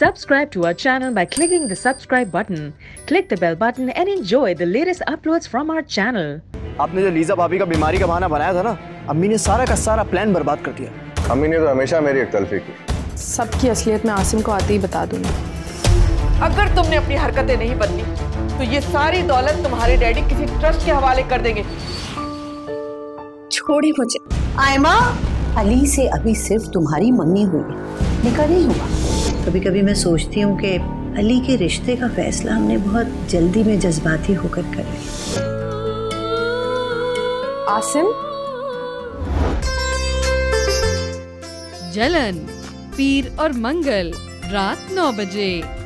Subscribe to our channel by clicking the subscribe button. Click the bell button and enjoy the latest uploads from our channel. आपने जो Lisa भाभी का बीमारी का बहाना बनाया था ना अम्मी ने सारा का सारा प्लान बर्बाद कर दिया। अम्मी ने तो हमेशा मेरी एक तलफी की। सबकी असलियत मैं आसिम को आते ही बता दूँगी। अगर तुमने अपनी हरकतें नहीं बदली तो ये सारी दौलत तुम्हारे डैडी किसी ट्रस्ट के हवाले कर देंगे। छोड़ी मुझे। आयमा अली से अभी सिर्फ़ तुम्हारी मंगनी हुई है निकाह नहीं हुआ। कभी कभी मैं सोचती हूँ कि अली के रिश्ते का फैसला हमने बहुत जल्दी में जज्बाती होकर कर लिया। आसिम? जलन, पीर और मंगल, रात नौ बजे।